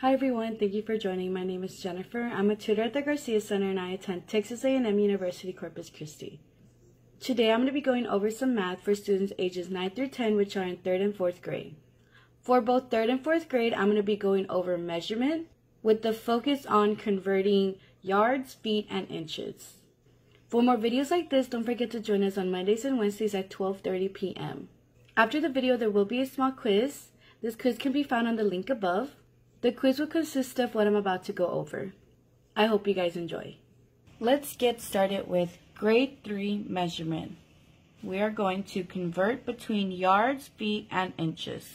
Hi everyone, thank you for joining. My name is Jennifer. I'm a tutor at the Garcia Center and I attend Texas A&M University Corpus Christi. Today I'm going to be going over some math for students ages 9 through 10 which are in 3rd and 4th grade. For both 3rd and 4th grade, I'm going to be going over measurement with the focus on converting yards, feet, and inches. For more videos like this, don't forget to join us on Mondays and Wednesdays at 12.30 p.m. After the video, there will be a small quiz. This quiz can be found on the link above. The quiz will consist of what I'm about to go over. I hope you guys enjoy. Let's get started with grade 3 measurement. We are going to convert between yards, feet, and inches.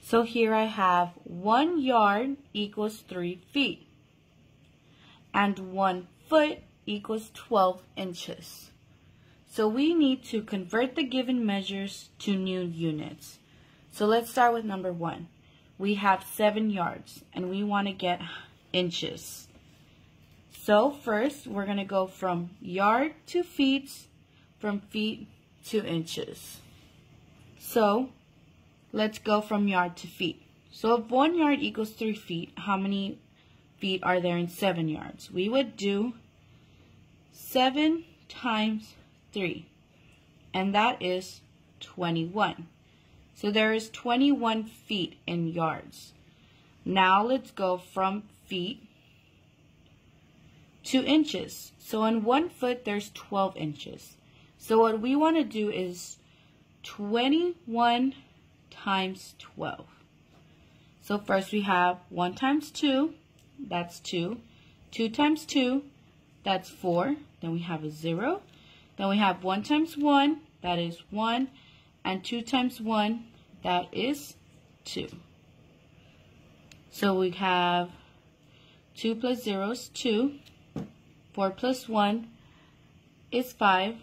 So here I have 1 yard equals 3 feet. And 1 foot equals 12 inches. So we need to convert the given measures to new units. So let's start with number 1 we have seven yards and we want to get inches. So first we're going to go from yard to feet, from feet to inches. So let's go from yard to feet. So if one yard equals three feet, how many feet are there in seven yards? We would do seven times three, and that is 21. So there is 21 feet in yards. Now let's go from feet to inches. So in one foot, there's 12 inches. So what we want to do is 21 times 12. So first we have 1 times 2, that's 2. 2 times 2, that's 4. Then we have a 0. Then we have 1 times 1, that is 1 and 2 times 1, that is 2. So we have 2 plus 0 is 2, 4 plus 1 is 5,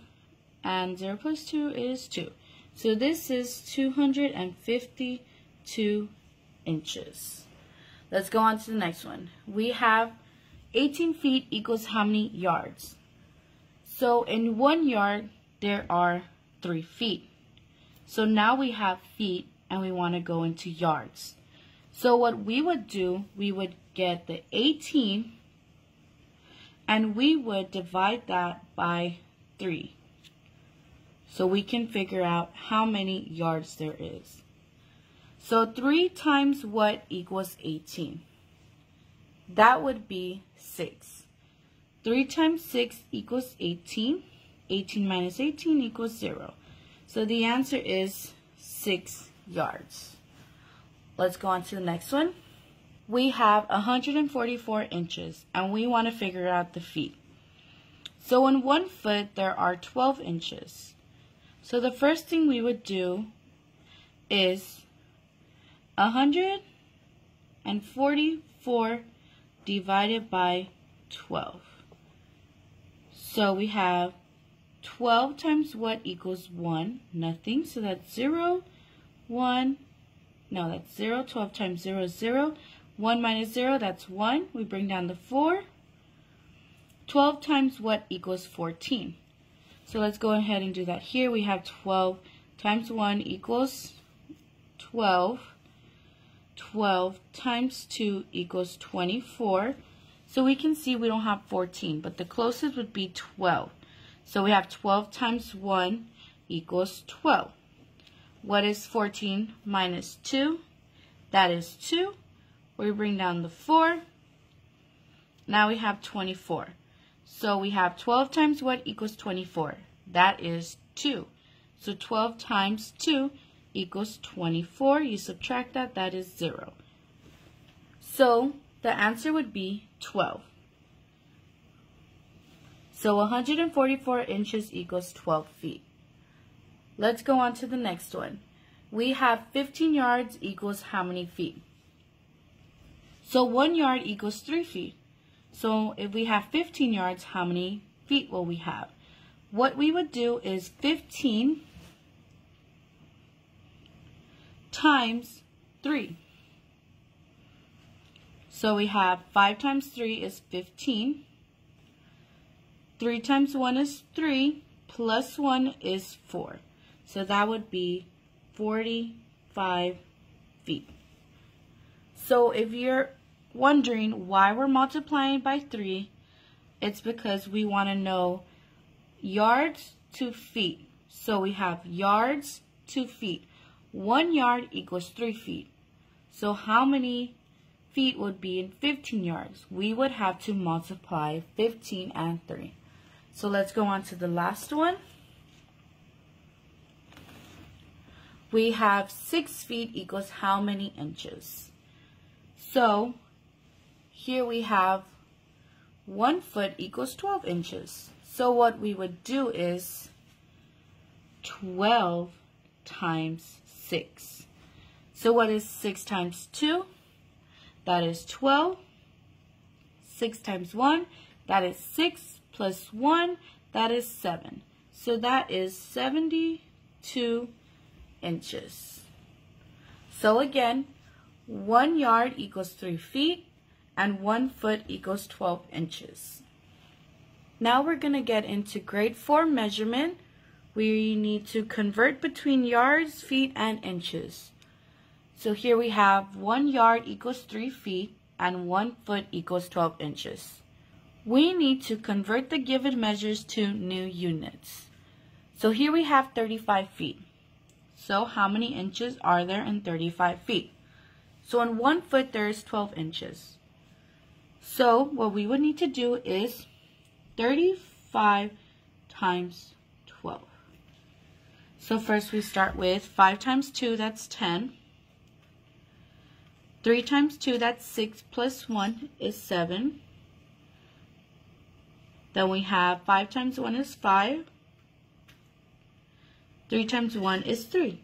and 0 plus 2 is 2. So this is 252 inches. Let's go on to the next one. We have 18 feet equals how many yards? So in one yard, there are 3 feet. So now we have feet and we want to go into yards. So what we would do, we would get the 18 and we would divide that by 3. So we can figure out how many yards there is. So 3 times what equals 18? That would be 6. 3 times 6 equals 18. 18 minus 18 equals 0. So the answer is 6 yards. Let's go on to the next one. We have 144 inches and we want to figure out the feet. So in one foot there are 12 inches. So the first thing we would do is 144 divided by 12. So we have 12 times what equals 1? Nothing. So that's 0, 1. No, that's 0. 12 times 0 is 0. 1 minus 0, that's 1. We bring down the 4. 12 times what equals 14? So let's go ahead and do that here. We have 12 times 1 equals 12. 12 times 2 equals 24. So we can see we don't have 14, but the closest would be 12. So we have 12 times 1 equals 12. What is 14 minus 2? That is 2. We bring down the 4. Now we have 24. So we have 12 times what equals 24? That is 2. So 12 times 2 equals 24. You subtract that, that is 0. So the answer would be 12. So 144 inches equals 12 feet. Let's go on to the next one. We have 15 yards equals how many feet? So 1 yard equals 3 feet. So if we have 15 yards, how many feet will we have? What we would do is 15 times 3. So we have 5 times 3 is 15. 3 times 1 is 3, plus 1 is 4. So that would be 45 feet. So if you're wondering why we're multiplying by 3, it's because we want to know yards to feet. So we have yards to feet. One yard equals 3 feet. So how many feet would be in 15 yards? We would have to multiply 15 and 3. So let's go on to the last one. We have 6 feet equals how many inches? So here we have 1 foot equals 12 inches. So what we would do is 12 times 6. So what is 6 times 2? That is 12. 6 times 1, that is 6 plus 1, that is 7. So that is 72 inches. So again, 1 yard equals 3 feet and 1 foot equals 12 inches. Now we're going to get into grade 4 measurement. We need to convert between yards, feet, and inches. So here we have 1 yard equals 3 feet and 1 foot equals 12 inches. We need to convert the given measures to new units. So here we have 35 feet. So how many inches are there in 35 feet? So in 1 foot there is 12 inches. So what we would need to do is 35 times 12. So first we start with 5 times 2, that's 10. 3 times 2, that's 6, plus 1 is 7. Then we have 5 times 1 is 5. 3 times 1 is 3.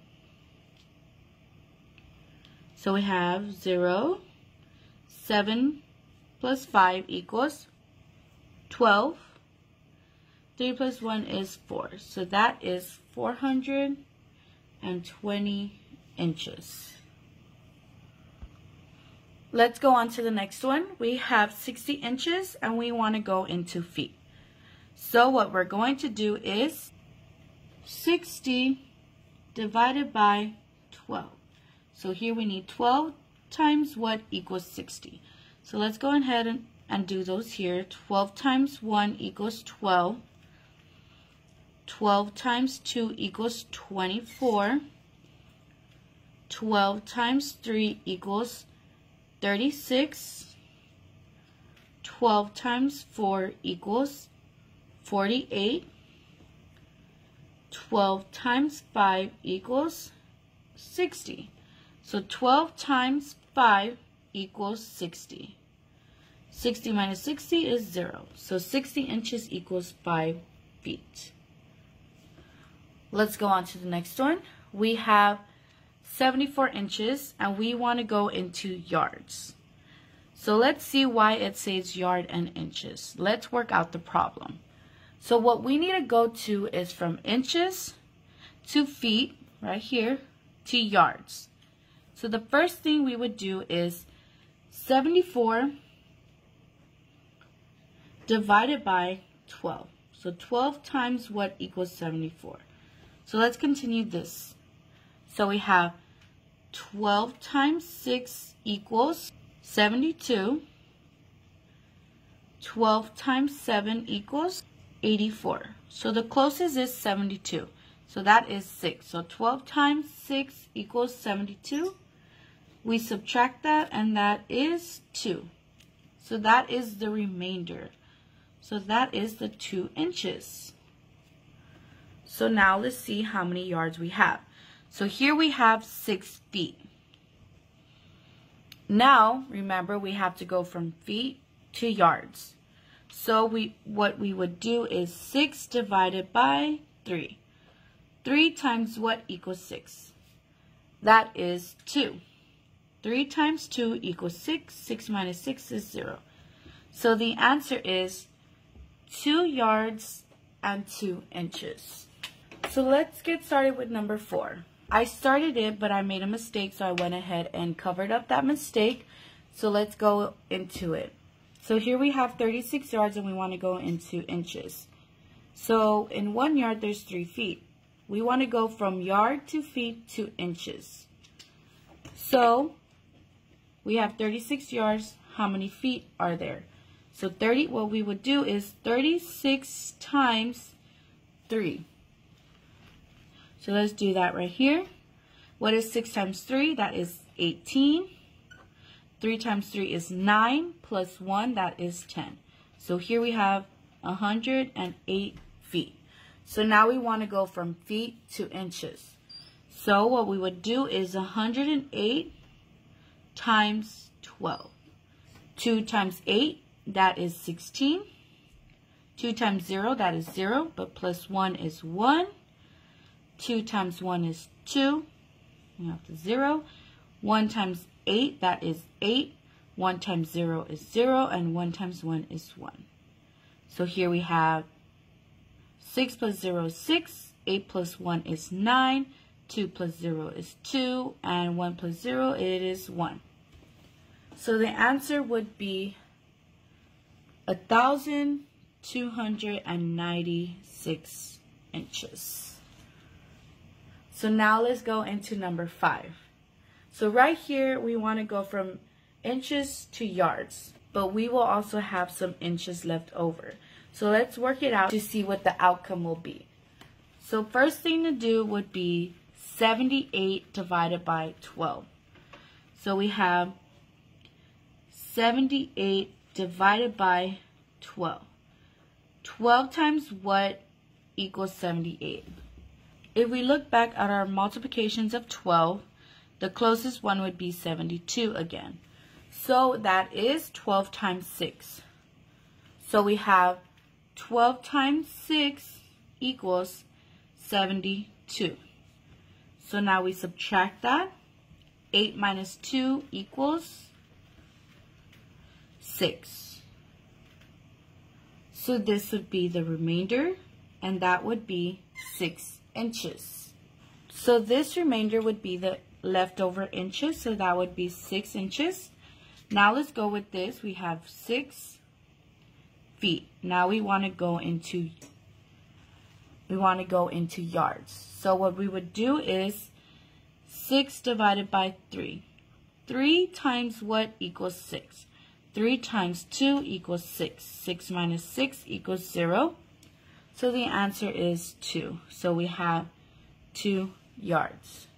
So we have 0, 7 plus 5 equals 12. 3 plus 1 is 4. So that is 420 inches. Let's go on to the next one. We have 60 inches and we want to go into feet. So what we're going to do is 60 divided by 12. So here we need 12 times what equals 60. So let's go ahead and, and do those here. 12 times 1 equals 12. 12 times 2 equals 24. 12 times 3 equals 36. 12 times 4 equals 48. 12 times 5 equals 60. So 12 times 5 equals 60. 60 minus 60 is 0. So 60 inches equals 5 feet. Let's go on to the next one. We have 74 inches and we want to go into yards. So let's see why it says yard and inches. Let's work out the problem. So what we need to go to is from inches to feet, right here, to yards. So the first thing we would do is 74 divided by 12. So 12 times what equals 74? So let's continue this. So we have 12 times 6 equals 72. 12 times 7 equals 84. So the closest is 72. So that is 6. So 12 times 6 equals 72. We subtract that and that is 2. So that is the remainder. So that is the 2 inches. So now let's see how many yards we have. So here we have 6 feet. Now, remember, we have to go from feet to yards. So we what we would do is 6 divided by 3. 3 times what equals 6? That is 2. 3 times 2 equals 6. 6 minus 6 is 0. So the answer is 2 yards and 2 inches. So let's get started with number 4. I started it, but I made a mistake, so I went ahead and covered up that mistake. So let's go into it. So here we have 36 yards and we want to go into inches. So in one yard, there's three feet. We want to go from yard to feet to inches. So we have 36 yards. How many feet are there? So 30, what we would do is 36 times 3. So let's do that right here. What is 6 times 3? That is 18. 3 times 3 is 9, plus 1, that is 10. So here we have 108 feet. So now we want to go from feet to inches. So what we would do is 108 times 12. 2 times 8, that is 16. 2 times 0, that is 0, but plus 1 is 1. 2 times 1 is 2. We have to 0. 1 times 8, that is 8. 1 times 0 is 0, and 1 times 1 is 1. So here we have 6 plus 0 is 6, 8 plus 1 is 9, 2 plus 0 is 2, and 1 plus 0, it is 1. So the answer would be 1,296 inches. So now let's go into number 5. So right here, we want to go from inches to yards, but we will also have some inches left over. So let's work it out to see what the outcome will be. So first thing to do would be 78 divided by 12. So we have 78 divided by 12. 12 times what equals 78? If we look back at our multiplications of 12, the closest one would be 72 again. So that is 12 times 6. So we have 12 times 6 equals 72. So now we subtract that. 8 minus 2 equals 6. So this would be the remainder, and that would be 6 inches. So this remainder would be the leftover inches, so that would be 6 inches. Now let's go with this. We have 6 feet. Now we want to go into we want to go into yards. So what we would do is 6 divided by 3. 3 times what equals 6? 3 times 2 equals 6. 6 minus 6 equals 0. So the answer is 2. So we have 2 yards.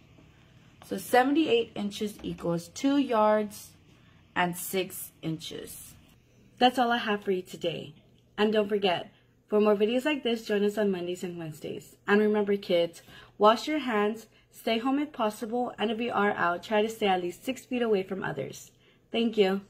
So 78 inches equals 2 yards and 6 inches. That's all I have for you today. And don't forget, for more videos like this, join us on Mondays and Wednesdays. And remember kids, wash your hands, stay home if possible, and if you are out, try to stay at least 6 feet away from others. Thank you.